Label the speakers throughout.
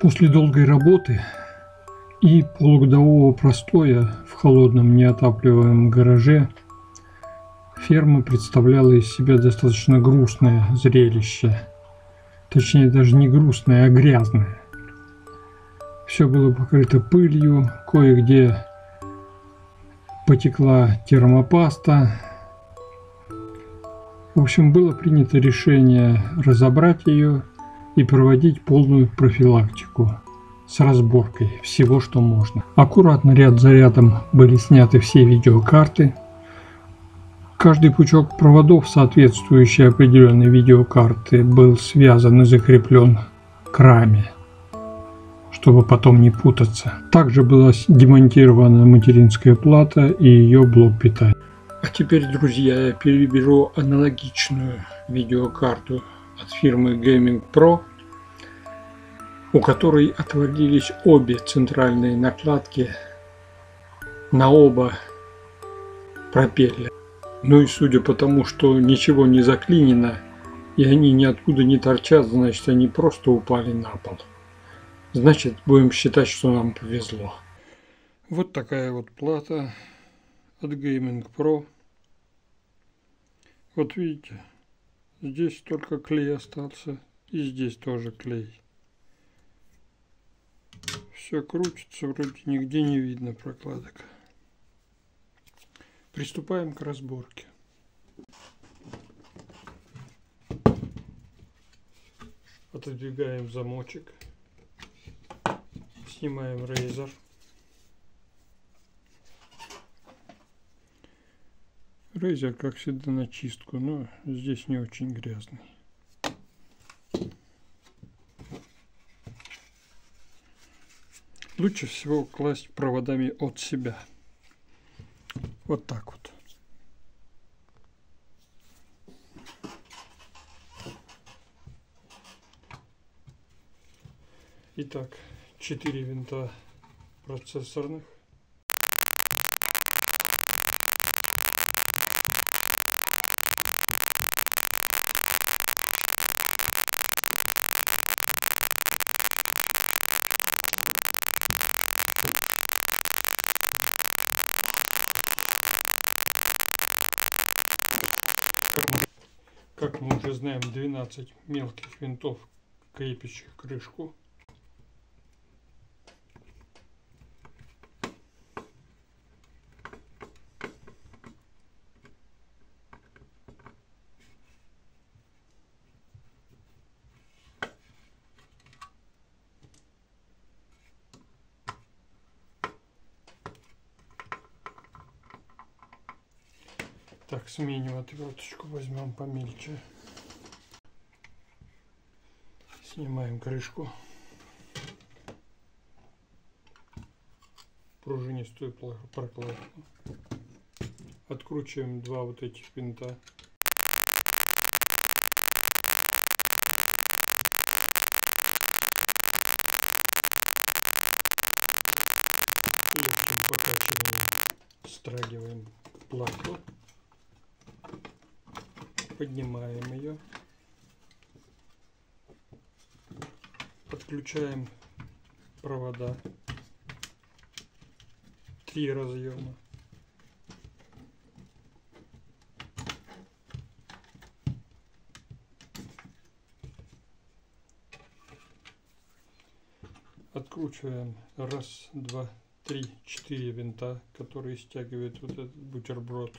Speaker 1: После долгой работы и полугодового простоя в холодном неотапливаемом гараже ферма представляла из себя достаточно грустное зрелище. Точнее, даже не грустное, а грязное. Все было покрыто пылью, кое-где потекла термопаста. В общем, было принято решение разобрать ее и проводить полную профилактику с разборкой всего, что можно. Аккуратно ряд за рядом были сняты все видеокарты. Каждый пучок проводов, соответствующий определенной видеокарты, был связан и закреплен к раме, чтобы потом не путаться. Также была демонтирована материнская плата и ее блок питания. А теперь, друзья, я переберу аналогичную видеокарту от фирмы Gaming Pro, у которой отвалились обе центральные накладки на оба пропеллера. Ну и судя по тому, что ничего не заклинено, и они ниоткуда не торчат, значит они просто упали на пол. Значит, будем считать, что нам повезло. Вот такая вот плата от Gaming Pro. Вот видите, Здесь только клей остался. И здесь тоже клей. Все крутится, вроде нигде не видно прокладок. Приступаем к разборке. Отодвигаем замочек. Снимаем рейзер. Рейзер, как всегда, на чистку, но здесь не очень грязный. Лучше всего класть проводами от себя. Вот так вот. Итак, 4 винта процессорных. Как мы уже знаем, 12 мелких винтов, крепящих крышку. Так, сменим отверточку, возьмем помельче. Снимаем крышку. Пружинистую прокладку. Откручиваем два вот этих винта. Легким покачиваем, страгиваем плату поднимаем ее, подключаем провода, три разъема. Откручиваем раз, два, три, четыре винта, которые стягивают вот этот бутерброд.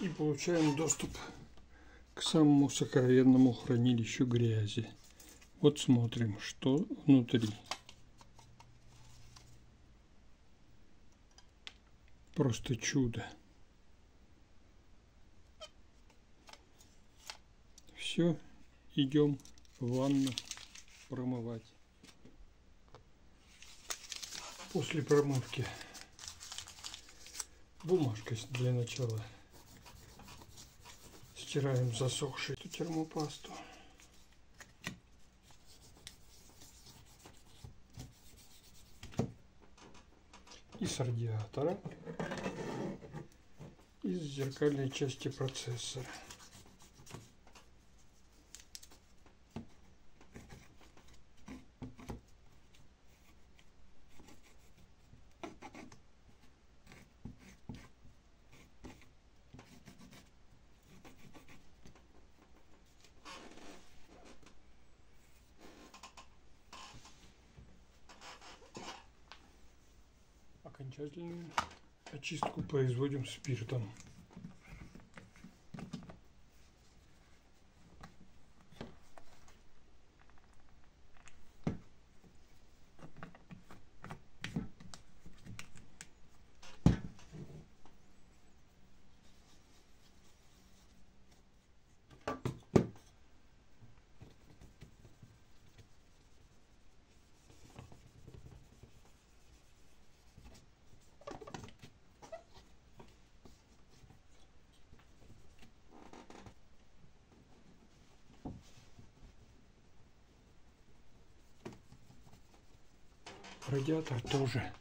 Speaker 1: и получаем доступ к самому сокровенному хранилищу грязи. Вот смотрим, что внутри. Просто чудо. Все, идем в ванну промывать. После промывки бумажка для начала стираем засохшую термопасту. И с радиатора, и с зеркальной части процессора. Окончательную очистку производим спиртом. Радиатор тоже.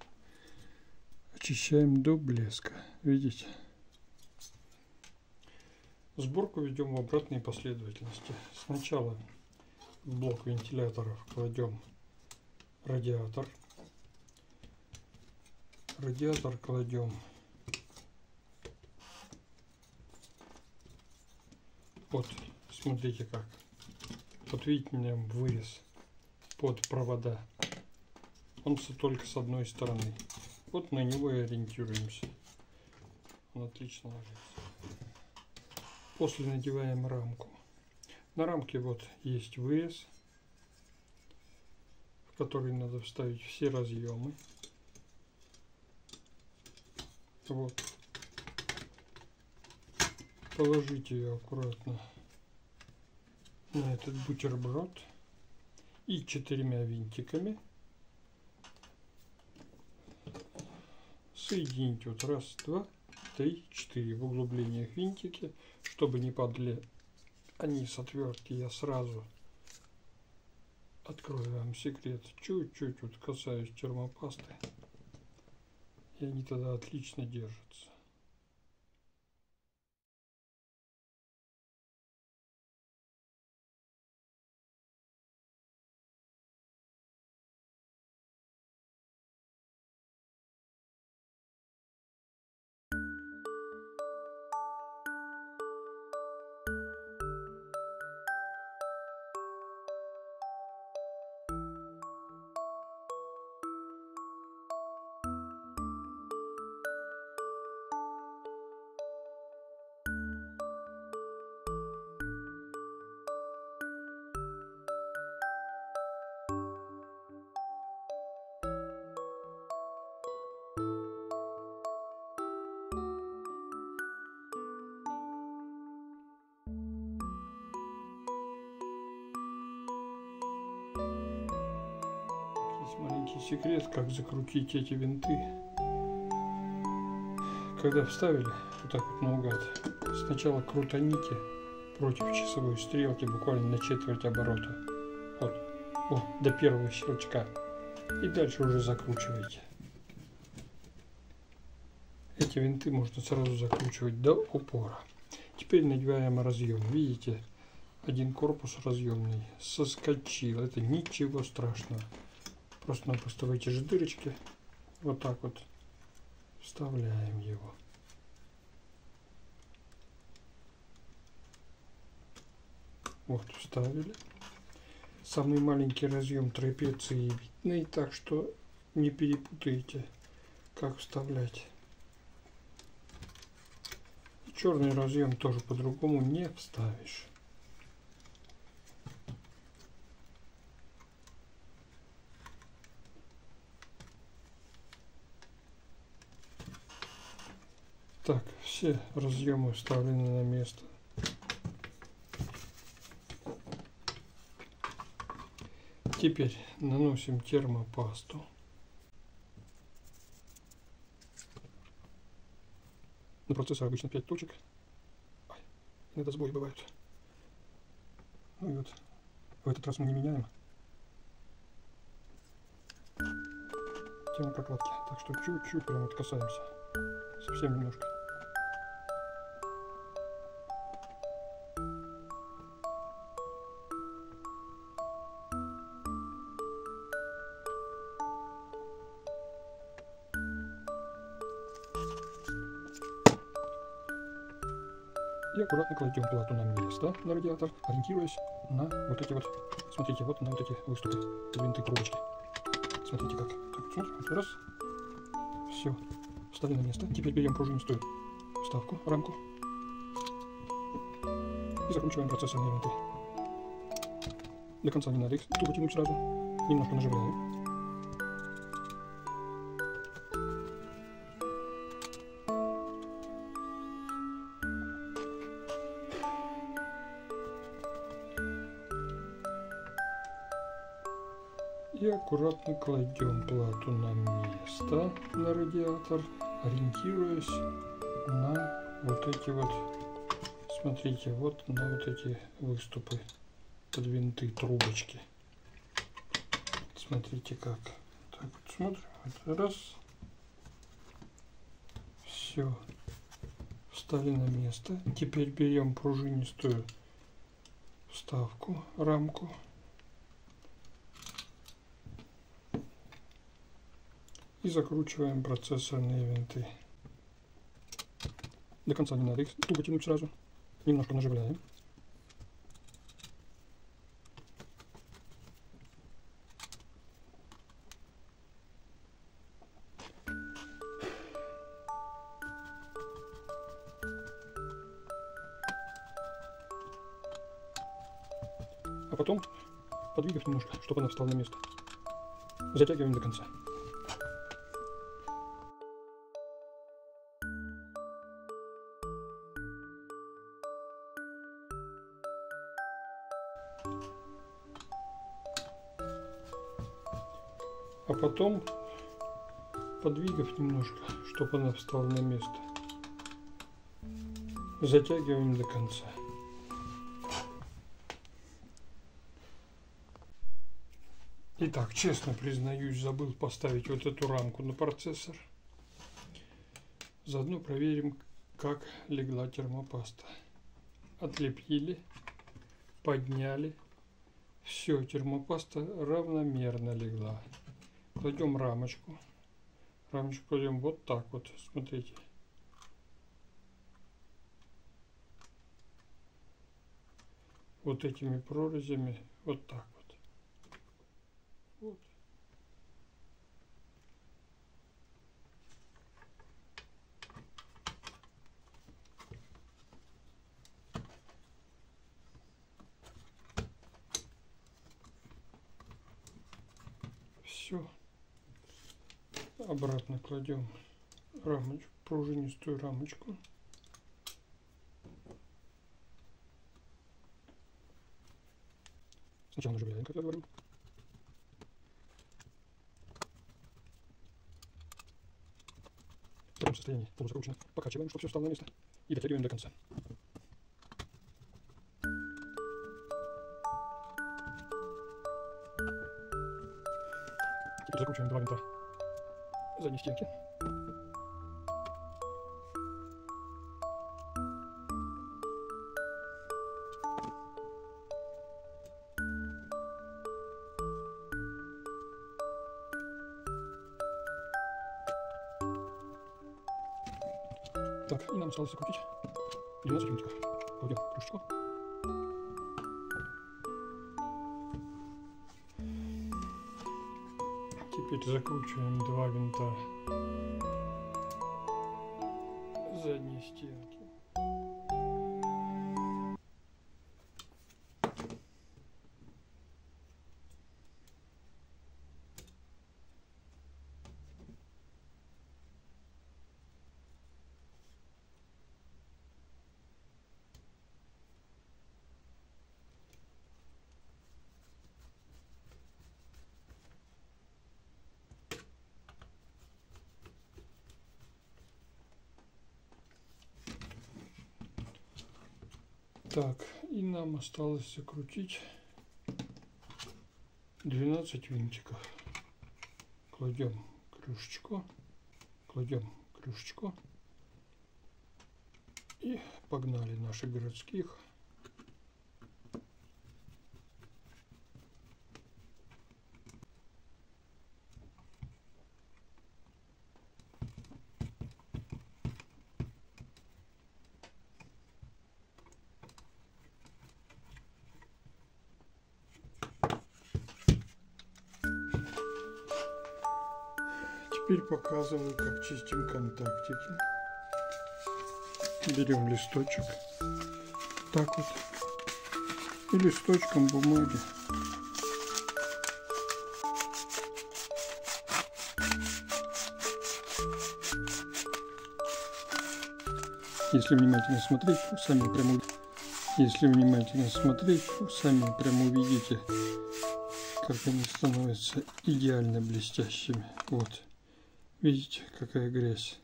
Speaker 1: Очищаем до блеска видите? Сборку ведем в обратной последовательности. Сначала в блок вентиляторов кладем радиатор. Радиатор кладем. Вот смотрите как. Вот видите вырез под провода он только с одной стороны. Вот на него и ориентируемся. Он отлично ложится. После надеваем рамку. На рамке вот есть вырез, в который надо вставить все разъемы. Вот. Положите ее аккуратно на этот бутерброд и четырьмя винтиками соедините вот раз, два, три, четыре. В углублениях винтики, чтобы не падали они с отвертки, я сразу открою вам секрет, чуть-чуть вот касаюсь термопасты, и они тогда отлично держатся. Маленький секрет, как закрутить эти винты. Когда вставили, вот так вот наугад, сначала крутаните против часовой стрелки буквально на четверть оборота. Вот, вот до первого щелчка. И дальше уже закручивайте. Эти винты можно сразу закручивать до упора. Теперь надеваем разъем. Видите, один корпус разъемный соскочил. Это ничего страшного. Просто-напросто в эти же дырочки вот так вот вставляем его. Вот, вставили. Самый маленький разъем трапеции видный, так что не перепутайте, как вставлять. Черный разъем тоже по-другому не вставишь. Так, все разъемы вставлены на место. Теперь наносим термопасту. На процессор обычно 5 точек. Ой, иногда сбои бывают. Ну и вот в этот раз мы не меняем. Тему прокладки. Так что чуть-чуть прям вот касаемся. Совсем немножко. И аккуратно кладем плату на место, на радиатор, ориентируясь на вот эти вот, смотрите, вот на вот эти выступы, винты, трубочки. Смотрите как. Так, смотрим, раз. Все, вставили на место. Теперь берем пружинистую вставку, рамку и закручиваем процессорные винты. До конца не надо их тупо тянуть сразу, немножко нажимаем. Аккуратно кладем плату на место, на радиатор, ориентируясь на вот эти вот, смотрите, вот на вот эти выступы под винты, трубочки. Смотрите как. Так вот смотрим. Вот раз. Все. Встали на место. Теперь берем пружинистую вставку, рамку. Закручиваем процессорные винты. До конца не надо их тупо тянуть сразу. Немножко наживляем. А потом, подвигав немножко, чтобы она встала на место, затягиваем до конца. Потом, подвигав немножко, чтобы она встала на место, затягиваем до конца. Итак, честно признаюсь, забыл поставить вот эту рамку на процессор. Заодно проверим, как легла термопаста. Отлепили, подняли. Все, термопаста равномерно легла кладем рамочку. Рамочку кладем вот так вот, смотрите. Вот этими прорезями, вот так вот. Вот. Все обратно кладем рамочку, пружинистую рамочку. Сначала нажимаем, как я говорю. В таком состоянии полузакручено. Покачиваем, чтобы все встало на место. И дотягиваем до конца. Теперь закручиваем два винта задней стенки. Так, и нам осталось закрутить 12 винтиков. Кладем крышечку. Теперь закручиваем два винта задней стенки. Так, и нам осталось закрутить 12 винтиков. Кладем крышечку, кладем крышечку и погнали наших городских. Теперь показываю, как чистим контактики. Берем листочек, так вот, и листочком бумаги Если внимательно смотреть, сами прямо если внимательно смотреть, сами прямо увидите, как они становятся идеально блестящими. Вот. Видите, какая грязь.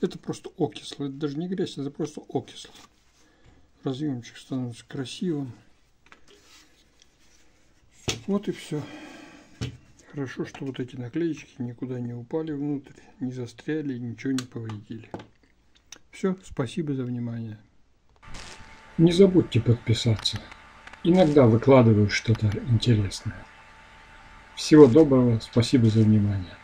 Speaker 1: Это просто окисло. Это даже не грязь, это просто окисло. Разъемчик становится красивым. Вот и все. Хорошо, что вот эти наклеечки никуда не упали внутрь, не застряли, ничего не повредили. Все, спасибо за внимание. Не забудьте подписаться. Иногда выкладываю что-то интересное. Всего доброго, спасибо за внимание.